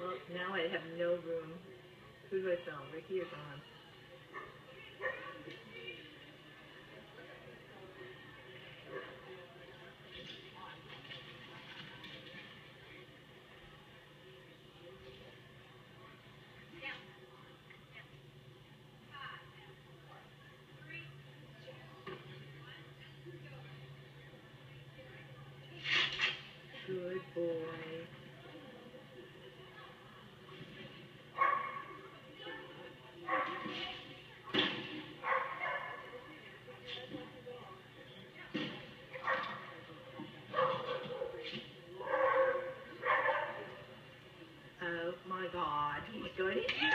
Well, now I have no room. Who do I film? Ricky or Dawn? Good boy. Oh